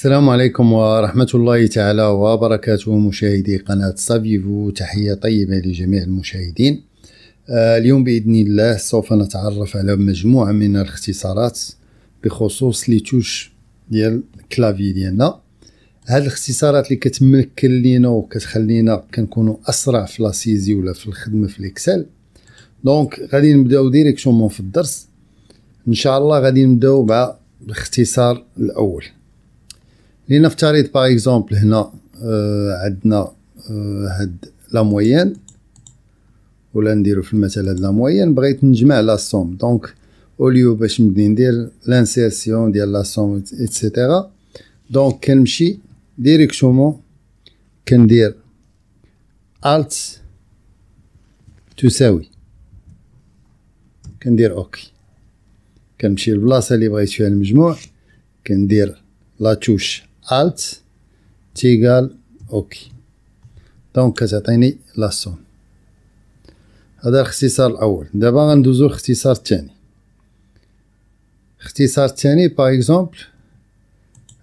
السلام عليكم ورحمة الله تعالى وبركاته مشاهدي قناة سافيفو تحية طيبة لجميع المشاهدين. آه، اليوم بإذن الله سوف نتعرف على مجموعة من الاختصارات بخصوص les touches ديال ال clavier ديالنا. هاد الاختصارات اللي كتمكن لينا وكتخلينا كنكونوا أسرع في la saisie ولا في الخدمة في ال Excel. donc غادي نبداو directement في الدرس. إن شاء الله غادي نبداو مع الاختصار الأول. لنفترض par exemple هنا آه عندنا آه هاد la moyenne ولا نديرو في المثال هاد la moyenne بغيت نجمع la somme donc au lieu باش نبدي ندير l'insertion ديال la somme et cetera donc كنمشي directement كندير Alt تساوي كندير OK. كنمشي للبلاصه اللي بغيت فيها المجموع كندير la touche Alt égal OK. donc كتعطيني la somme هذا الاختصار الأول. دابا غندوزو الاختصار الثاني. الاختصار الثاني par exemple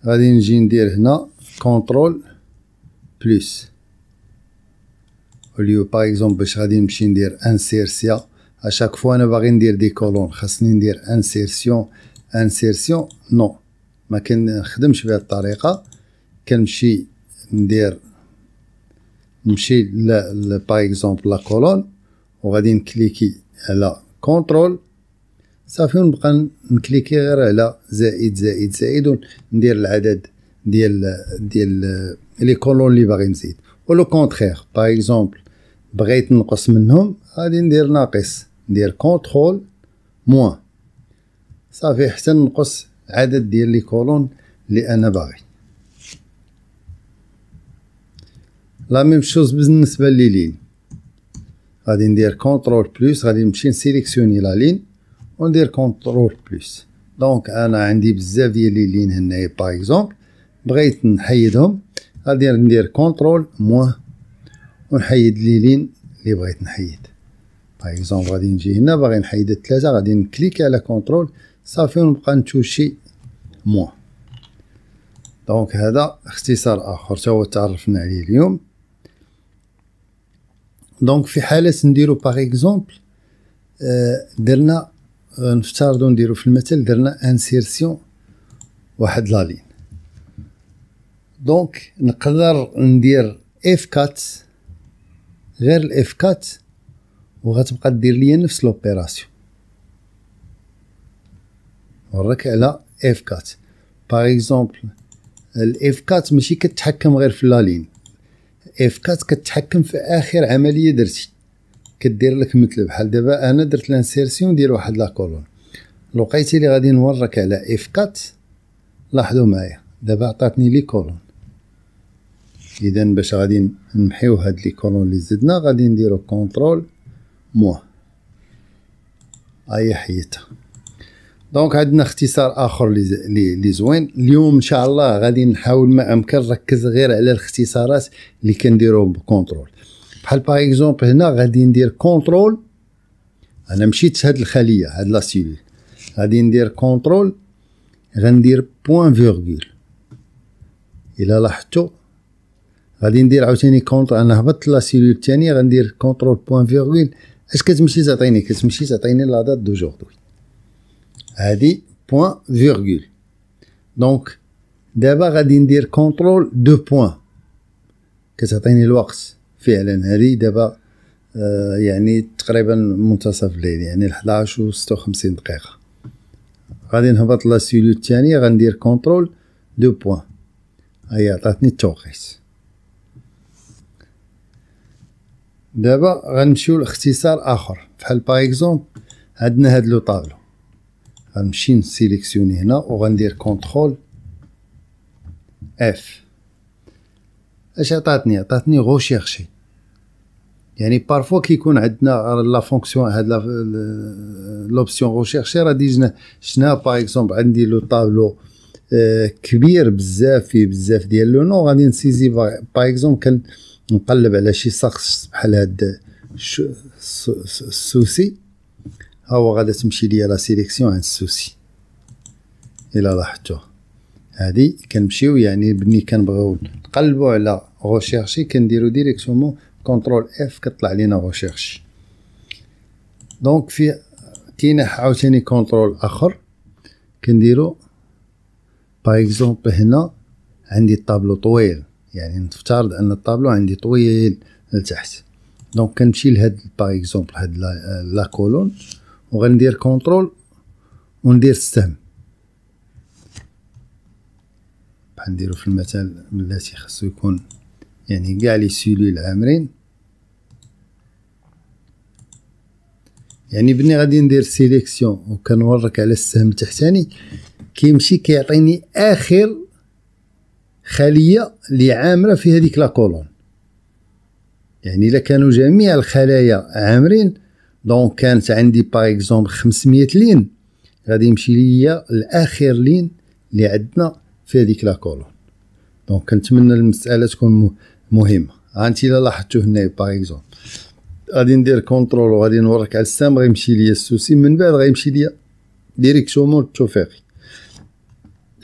غادي نجي ندير هنا contrôle plus au lieu par exemple باش غادي نمشي ندير insertion à chaque fois أنا باغي ندير des colonnes خاصني ندير insertion insertion non ما كنخدمش بهذه الطريقة كنمشي ندير نمشي ل par exemple la colonne وغادي نكليكي على contrôle صافي ونبقى نكليكي غير على زائد زائد زائد وندير العدد ديال ديال les colonnes اللي باغي نزيد. ou le contraire par exemple بغيت نقص منهم غادي ندير ناقص ندير contrôle moins. صافي حتى نقص عدد ديال les colonnes اللي أنا باغي. la même chose بالنسبة لي لين. غادي ندير contrôle plus غادي نمشي نسيليكسيوني la ligne وندير contrôle plus donc أنا عندي بزاف ديال لي لين هنايا par exemple بغيت نحيدهم. غادي ندير contrôle moins ونحيد لي لين اللي بغيت نحيد. par exemple غادي نجي هنا باغي نحيد الثلاثه غادي نكليكي على contrôle. صافي ونبقى نتوشي moins donc هذا اختصار آخر. هو تعرفنا عليه اليوم. donc في حالة نديرو par exemple درنا نفترضو نديرو في المثل درنا insertion واحد la ligne donc نقدر ندير F quatre غير ال F quatre وغتبقى دير ليا نفس l'opération وراك على F quatre par exemple ال F quatre ماشي كتحكم غير في la ligne F quatre كتحكم في آخر عملية درتي. كدير لك مثل بحال دابا أنا درت l'insertion ديال واحد la colonne لقيتي لي غادي نورك على F quatre لاحظوا معايا. دابا عطاتني les colonnes اذا باش غادي نمحيو هاد les colonnes اللي زدنا غادي نديرو contrôle moins أي حيتها donc عندنا اختصار آخر لي زوين. اليوم إن شاء الله غادي نحاول ما أمكن نركز غير على الاختصارات اللي كنديروهم ب contrôle. بحال par exemple هنا غادي ندير contrôle. أنا مشيت هاد الخلية هاد la cellule غادي ندير contrôle. غندير point-virgule إلا لاحظتوا غادي ندير عاوتاني contrôle أنا هبطت la cellule الثانية غندير contrôle point-virgule. اش كتمشي تعطيني كتمشي تعطيني la date d'aujourd'hui هادي point-virgule. donc دابا غادي ندير contrôle deux points. كتعطيني الوقت فعلا. هادي دابا آه يعني تقريبا منتصف الليل يعني 11 و 56 دقيقة. غادي نهبط la cellule الثانية غندير contrôle deux points. هيا عطاتني التوقيت. دابا غنمشيو لاختصار آخر. بحال par exemple عندنا هاد le tableau غنمشي نسيليكسيوني هنا وغندير contrôle F اش عطاتني؟ عطاتني rechercher يعني parfois كيكون عندنا la fonction هاد l'option rechercher راه ديجنا شنا par exemple عندي le tableau آه كبير بزاف فيه بزاف ديال les noms غادي نسيزي par exemple كنقلب على شي شخص بحال هاد السوسي ها هو غادا تمشي ليا la sélection عند السوسي. إلى لاحظتوها هادي كنمشيو يعني بني كنبغيو نقلبو على rechercher كنديرو directement contrôle F كطلع لينا rechercher donc في كاين عاوتاني contrôle آخر. كنديرو par exemple هنا عندي الطابلو طويل. يعني نفترض أن الطابلو عندي طويل لتحت. donc كنمشي لهاد par exemple هاد la colonne وغندير contrôle وندير السهم. بحال نديرو في المثال بلاتي خاصو يكون يعني كاع les cellules عامرين. يعني بني غادي ندير sélection وكنورك على السهم التحتاني كيمشي كيعطيني آخر خلية اللي عامرة في هذيك la colonne. يعني إلا كانوا جميع الخلايا عامرين donc كانت عندي par exemple 500 lignes غادي يمشي ليا لاخر ligne اللي عندنا في هذيك la colonne. donc كنتمنى المسألة تكون مهمة. هانتي إلا لاحظتو هنايا par exemple غادي ندير contrôle وغادي نورك على السهم غيمشي ليا السوسي من بعد غيمشي ليا directement التوفيقي.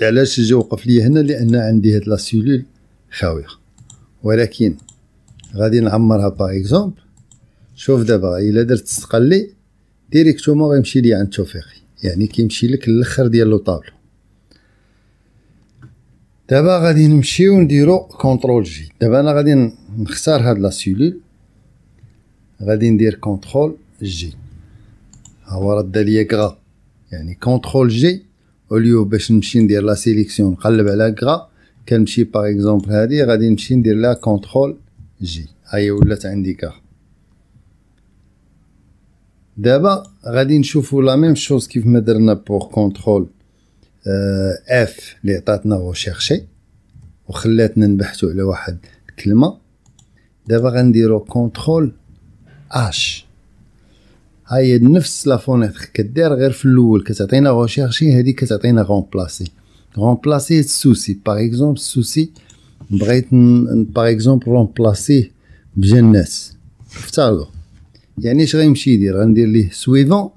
علاش جا وقف ليا هنا؟ لأن عندي هاد la cellule خاوية. ولكن غادي نعمرها par exemple. شوف دابا إلا درت استقلي directement غيمشي ليا عند التوفيقي يعني كيمشي لك الآخر ديال le tableau. دابا غادي نمشيو نديرو contrôle G. دابا أنا غادي نختار هاد la cellule. غادي ندير contrôle G. ها هو رد ليا كغا. يعني contrôle G au lieu باش نمشي ندير la sélection نقلب على كغا كنمشي par exemple هادي غادي نمشي ندير لها contrôle G هاهي ولات عندي كغا دابا غادي نشوفو la même chose كيف ما درنا pour contrôle F اللي عطاتنا rechercher وخلاتنا نبحثو على واحد الكلمة. دابا غنديرو contrôle H هاي نفس la fenêtre كدير غير في الأول كتعطينا rechercher هادي كتعطينا remplacer remplacer السوسي par exemple السوسي بغيت par exemple remplacer بجنات افترضوا يعني اش غيمشي يدير؟ غندير ليه suivant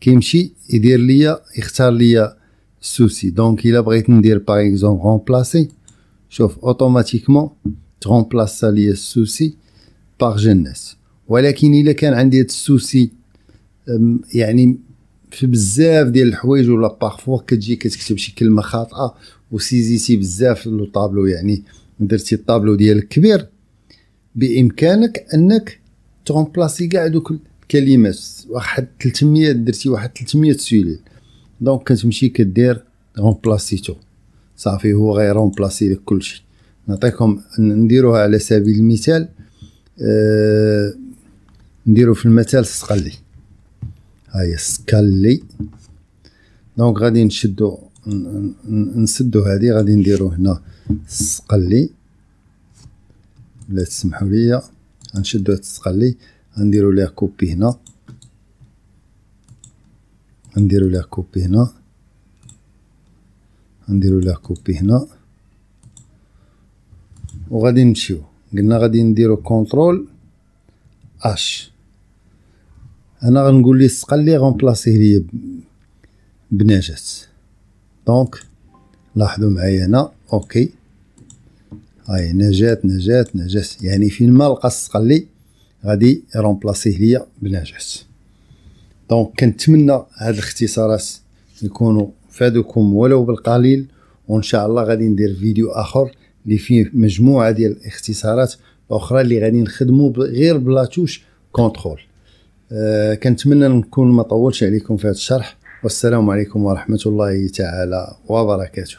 كيمشي يدير ليا يختار ليا السوسي donc إلا بغيت ندير par exemple remplacer شوف automatiquement ت remplaça ليا السوسي par نجاة ولكن إلا كان عندي هاد السوسي يعني في بزاف ديال الحوايج ولا parfois كتجي كتكتب شي كلمة خاطئة و saisi تي بزاف le tableau يعني درتي الطابلو ديالك كبير بإمكانك أنك ت remplacer كاع دوك الكلمات. واحد 300 درتي واحد 300 cellules donc كتمشي كدير remplacer tout صافي هو غي remplacer لك كلشي. نعطيكم نديروها على سبيل المثال أه نديرو في المثال سقلي. هاي سكالي donc غادي نشدو نسدو هادي غادي نديرو هنا سقلي. بلا تسمحوا لي غنشدو هاد السقلي غنديرو ليها copier هنا. غنديرو ليها copier هنا. غنديرو ليها copier هنا. وغادي نمشيو. قلنا غادي نديرو contrôle H أنا غنقول ليه سقلي remplacer ه ليا ب نجاة. donc لاحظوا معايا هنا OK هاي نجاة نجاة نجاة يعني فين ما لقى السقلي غادي ي remplacer ه ليا ب نجاة. donc كنتمنى هاد الاختصارات يكونوا فادوكم ولو بالقليل وإن شاء الله غادي ندير فيديو آخر اللي فيه مجموعة ديال الاختصارات أخرى اللي غادي نخدموا غير ب la touche contrôle. كنتمنى نكون ما طولتش عليكم في هذا الشرح والسلام عليكم ورحمة الله تعالى وبركاته.